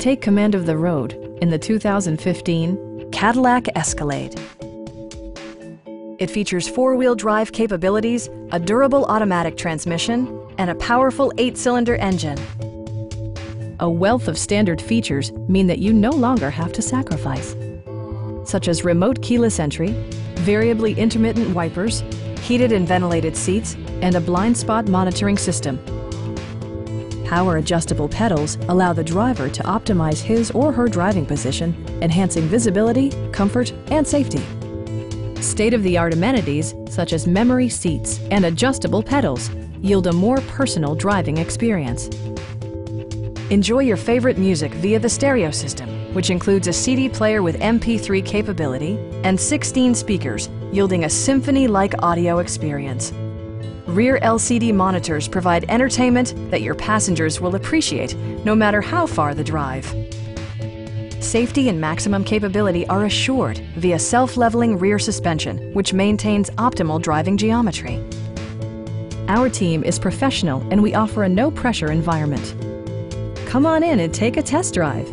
Take command of the road in the 2015 Cadillac Escalade. It features four-wheel drive capabilities, a durable automatic transmission, and a powerful eight-cylinder engine. A wealth of standard features mean that you no longer have to sacrifice, such as remote keyless entry, variably intermittent wipers, heated and ventilated seats, and a blind spot monitoring system. Power adjustable pedals allow the driver to optimize his or her driving position, enhancing visibility, comfort, and safety. State-of-the-art amenities such as memory seats and adjustable pedals yield a more personal driving experience. Enjoy your favorite music via the stereo system, which includes a CD player with MP3 capability and 16 speakers, yielding a symphony-like audio experience. Rear LCD monitors provide entertainment that your passengers will appreciate no matter how far the drive. Safety and maximum capability are assured via self-leveling rear suspension, which maintains optimal driving geometry. Our team is professional and we offer a no-pressure environment. Come on in and take a test drive.